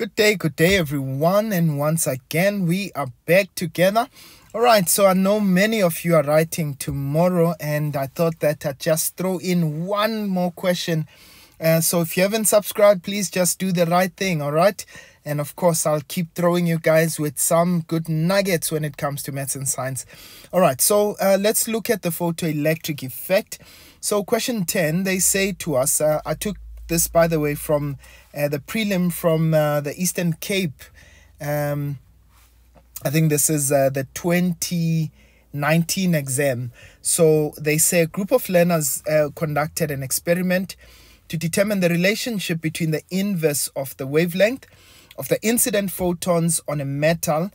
Good day, good day, everyone. And once again, we are back together. All right, so I know many of you are writing tomorrow, and I thought that I'd just throw in one more question. Uh, so if you haven't subscribed, please just do the right thing, all right? And of course, I'll keep throwing you guys with some good nuggets when it comes to maths and science. All right, so uh, let's look at the photoelectric effect. So, question 10, they say to us, uh, I took this, by the way, from uh, the prelim from uh, the Eastern Cape. Um, I think this is uh, the 2019 exam. So they say a group of learners uh, conducted an experiment to determine the relationship between the inverse of the wavelength of the incident photons on a metal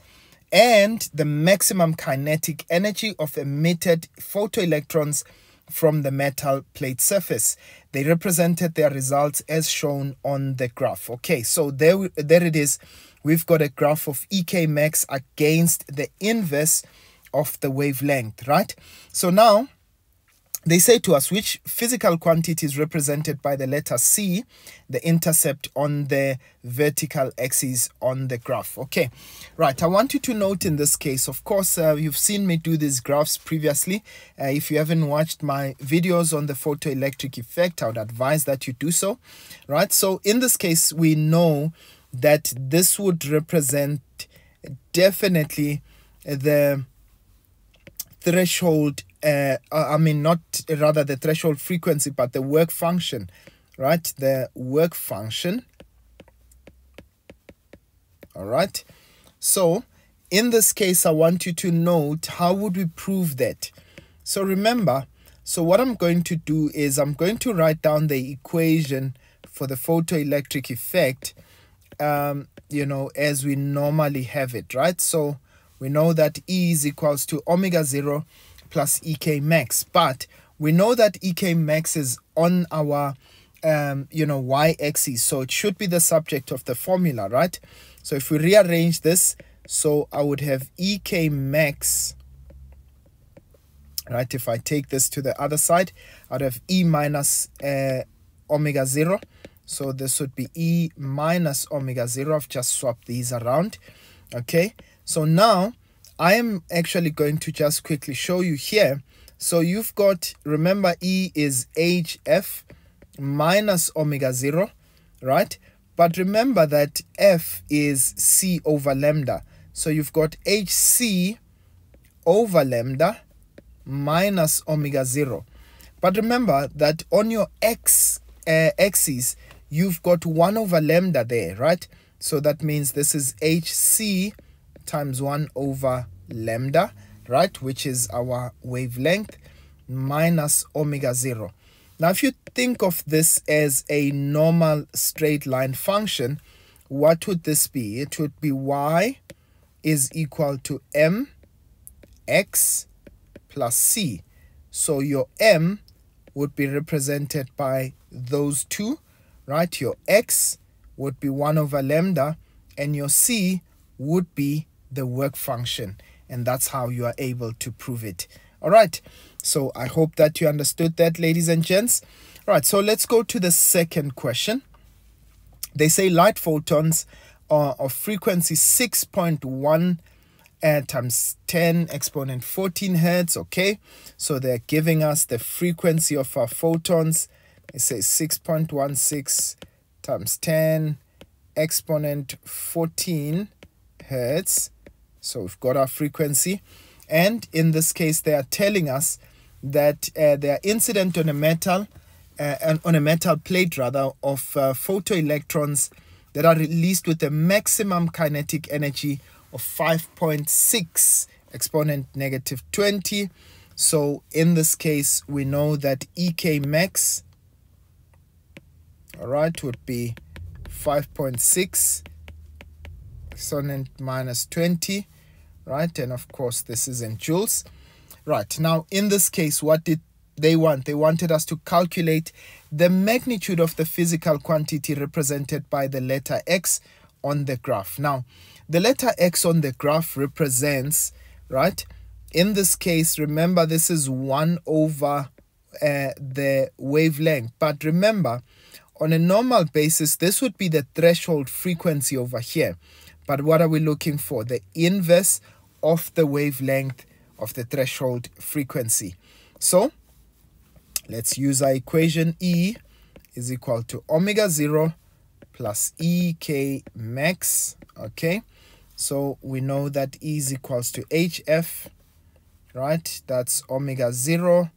and the maximum kinetic energy of emitted photoelectrons from the metal plate surface. They represented their results as shown on the graph. Okay, so there, there it is. We've got a graph of EK max against the inverse of the wavelength, right? So now they say to us which physical quantity is represented by the letter C, the intercept on the vertical axis on the graph. Okay, right. I want you to note in this case, of course, uh, you've seen me do these graphs previously. Uh, if you haven't watched my videos on the photoelectric effect, I would advise that you do so, right? So in this case, we know that this would represent definitely the threshold uh, I mean, not rather the threshold frequency, but the work function, right? The work function. All right. So in this case, I want you to note how would we prove that? So remember, so what I'm going to do is I'm going to write down the equation for the photoelectric effect, um, you know, as we normally have it, right? So we know that E is equals to omega 0 plus EK max. But we know that EK max is on our, um, you know, y-axis. So it should be the subject of the formula, right? So if we rearrange this, so I would have EK max, right? If I take this to the other side, I'd have E minus uh, omega 0. So this would be E minus omega 0. I've just swapped these around. Okay. So now I am actually going to just quickly show you here. So you've got, remember E is HF minus omega 0, right? But remember that F is C over lambda. So you've got HC over lambda minus omega 0. But remember that on your X uh, axis, you've got 1 over lambda there, right? So that means this is HC times 1 over lambda, right, which is our wavelength, minus omega 0. Now, if you think of this as a normal straight line function, what would this be? It would be y is equal to m x plus c. So your m would be represented by those two, right? Your x would be 1 over lambda, and your c would be the work function. And that's how you are able to prove it. All right. So I hope that you understood that, ladies and gents. All right. So let's go to the second question. They say light photons are of frequency 6.1 uh, times 10 exponent 14 hertz. Okay. So they're giving us the frequency of our photons. It says 6.16 times 10 exponent 14 hertz so we've got our frequency. And in this case, they are telling us that uh, they are incident on a metal, uh, on a metal plate rather, of uh, photoelectrons that are released with a maximum kinetic energy of 5.6 exponent negative 20. So in this case, we know that EK max, all right, would be 5.6 exponent minus 20 right? And of course, this is in joules. Right, now in this case, what did they want? They wanted us to calculate the magnitude of the physical quantity represented by the letter x on the graph. Now, the letter x on the graph represents, right? In this case, remember this is 1 over uh, the wavelength. But remember, on a normal basis, this would be the threshold frequency over here. But what are we looking for? The inverse of the wavelength of the threshold frequency. So let's use our equation E is equal to omega 0 plus EK max. Okay, so we know that E is equals to HF, right? That's omega 0.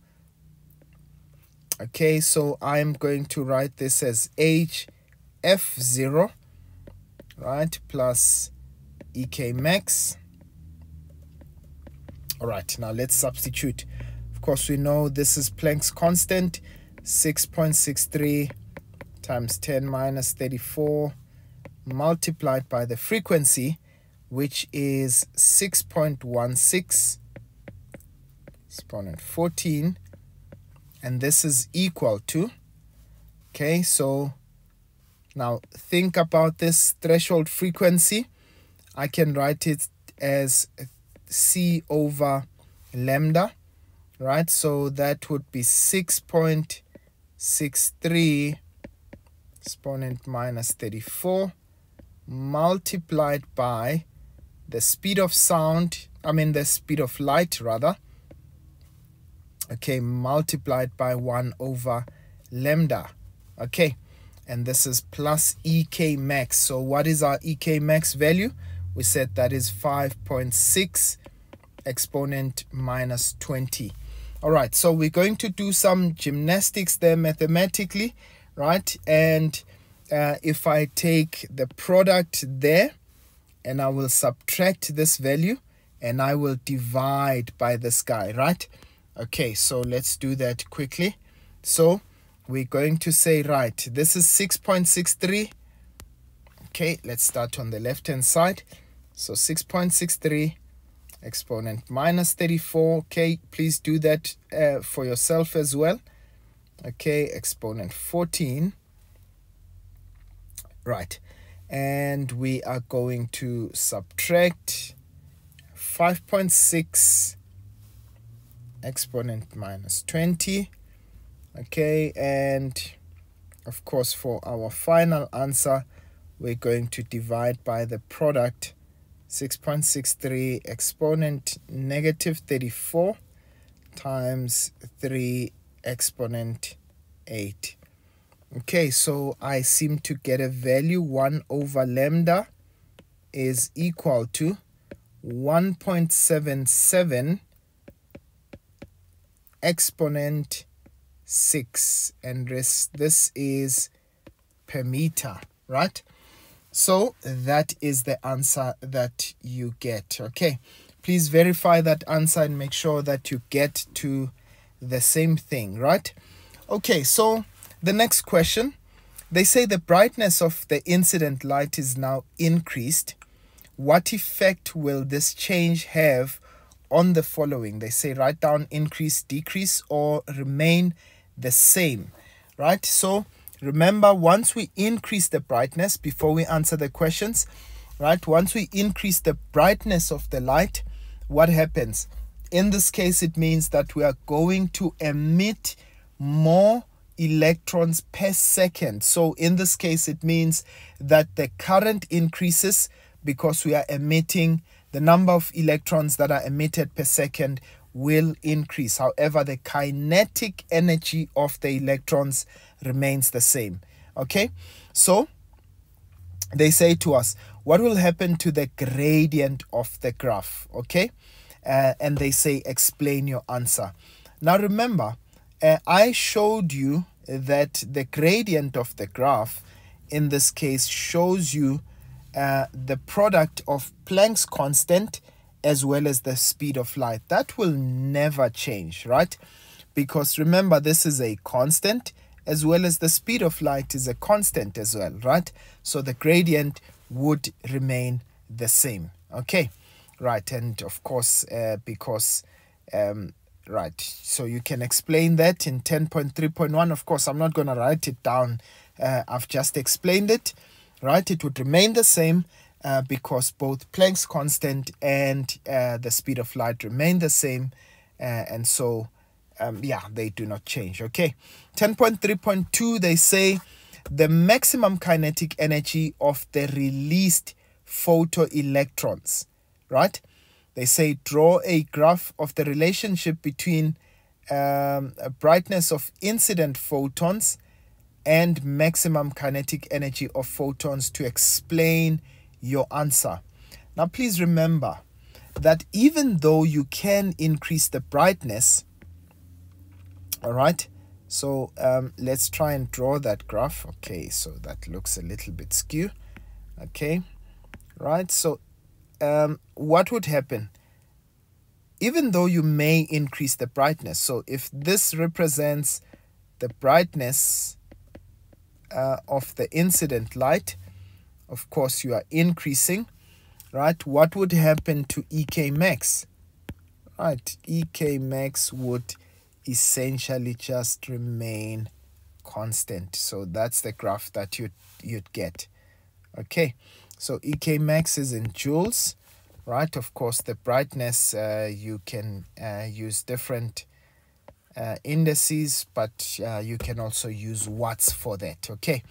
Okay, so I'm going to write this as HF0, right, plus EK max. All right, now let's substitute. Of course, we know this is Planck's constant, 6.63 times 10 minus 34 multiplied by the frequency, which is 6.16 exponent 14 and this is equal to okay so now think about this threshold frequency. I can write it as c over lambda right? So that would be 6.63 exponent minus 34 multiplied by the speed of sound I mean the speed of light rather okay multiplied by 1 over lambda okay and this is plus ek max. So what is our ek max value? We said that is 5.6 exponent minus 20 all right so we're going to do some gymnastics there mathematically right? And uh, if I take the product there and I will subtract this value and I will divide by this guy right? Okay so let's do that quickly. So we're going to say right. This is 6.63 okay let's start on the left hand side. So 6.63 exponent minus 34 okay please do that uh, for yourself as well. Okay exponent 14 right and we are going to subtract 5.6 exponent minus 20 okay and of course for our final answer we're going to divide by the product. 6.63 exponent negative 34 times 3 exponent 8 okay so I seem to get a value 1 over lambda is equal to 1.77 exponent 6 and this, this is per meter right? So that is the answer that you get okay? Please verify that answer and make sure that you get to the same thing right? Okay so the next question. They say the brightness of the incident light is now increased. What effect will this change have on the following. They say write down increase, decrease, or remain the same, right? So remember, once we increase the brightness, before we answer the questions, right? Once we increase the brightness of the light, what happens? In this case, it means that we are going to emit more electrons per second. So in this case, it means that the current increases because we are emitting the number of electrons that are emitted per second will increase. However, the kinetic energy of the electrons remains the same. Okay, so they say to us, what will happen to the gradient of the graph? Okay, uh, and they say, explain your answer. Now, remember, uh, I showed you that the gradient of the graph in this case shows you uh, the product of Planck's constant as well as the speed of light. That will never change, right? Because remember, this is a constant as well as the speed of light is a constant as well, right? So the gradient would remain the same, okay? Right, and of course, uh, because, um, right, so you can explain that in 10.3.1. Of course, I'm not going to write it down. Uh, I've just explained it right? It would remain the same uh, because both Planck's constant and uh, the speed of light remain the same. Uh, and so, um, yeah, they do not change. Okay. 10.3.2, they say the maximum kinetic energy of the released photoelectrons, right? They say draw a graph of the relationship between um, brightness of incident photons and maximum kinetic energy of photons to explain your answer. Now, please remember that even though you can increase the brightness, all right, so um, let's try and draw that graph. Okay, so that looks a little bit skew. Okay, right, so um, what would happen? Even though you may increase the brightness, so if this represents the brightness uh, of the incident light, of course you are increasing, right? What would happen to EK max? Right, EK max would essentially just remain constant. So that's the graph that you'd, you'd get. Okay, so EK max is in joules, right? Of course, the brightness, uh, you can uh, use different uh, indices, but uh, you can also use watts for that. Okay,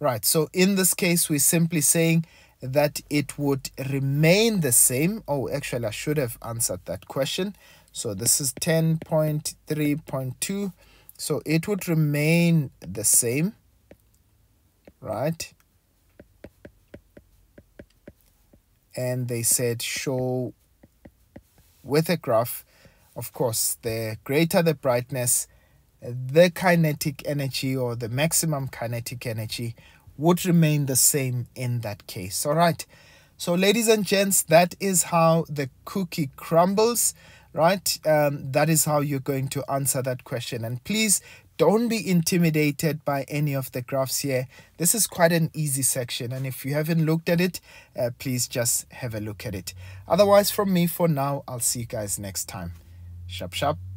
right. So in this case, we're simply saying that it would remain the same. Oh, actually, I should have answered that question. So this is 10.3.2. So it would remain the same, right? And they said show with a graph of course, the greater the brightness, the kinetic energy or the maximum kinetic energy would remain the same in that case. All right. So, ladies and gents, that is how the cookie crumbles, right? Um, that is how you're going to answer that question. And please don't be intimidated by any of the graphs here. This is quite an easy section. And if you haven't looked at it, uh, please just have a look at it. Otherwise, from me for now, I'll see you guys next time. Shop, shop.